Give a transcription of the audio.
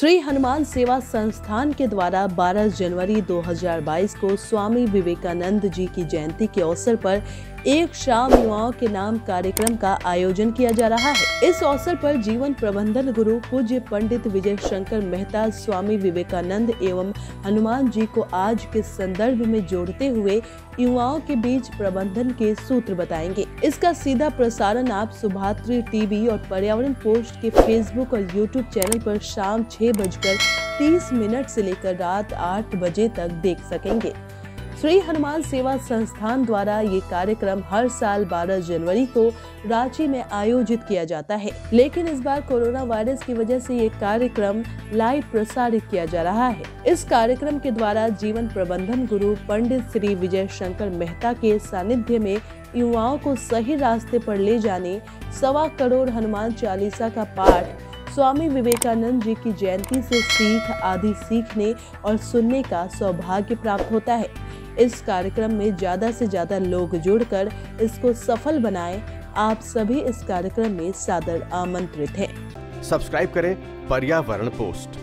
श्री हनुमान सेवा संस्थान के द्वारा 12 जनवरी 2022 को स्वामी विवेकानंद जी की जयंती के अवसर पर एक शाम युवाओं के नाम कार्यक्रम का आयोजन किया जा रहा है। इस अवसर पर जीवन प्रबंधन गुरु पूज्य पंडित विजय शंकर मेहता, स्वामी विवेकानंद एवं हनुमान जी को आज के संदर्भ में जोड़ते हुए युवाओं के बीच प्रबंधन के सूत्र बताएँगे। इसका सीधा प्रसारण आप सुभात्री टीवी और पर्यावरण पोस्ट के फेसबुक और यूट्यूब चैनल पर शाम छह बजकर तीस मिनट से लेकर रात आठ बजे तक देख सकेंगे। श्री हनुमान सेवा संस्थान द्वारा ये कार्यक्रम हर साल 12 जनवरी को रांची में आयोजित किया जाता है। लेकिन इस बार कोरोना वायरस की वजह से ये कार्यक्रम लाइव प्रसारित किया जा रहा है। इस कार्यक्रम के द्वारा जीवन प्रबंधन गुरु पंडित श्री विजय शंकर मेहता के सानिध्य में युवाओं को सही रास्ते पर ले जाने सवा करोड़ हनुमान चालीसा का पाठ स्वामी विवेकानंद जी की जयंती से सीख आदि सीखने और सुनने का सौभाग्य प्राप्त होता है। इस कार्यक्रम में ज़्यादा से ज़्यादा लोग जुड़कर इसको सफल बनाएँ। आप सभी इस कार्यक्रम में सादर आमंत्रित हैं। सब्सक्राइब करें पर्यावरण पोस्ट।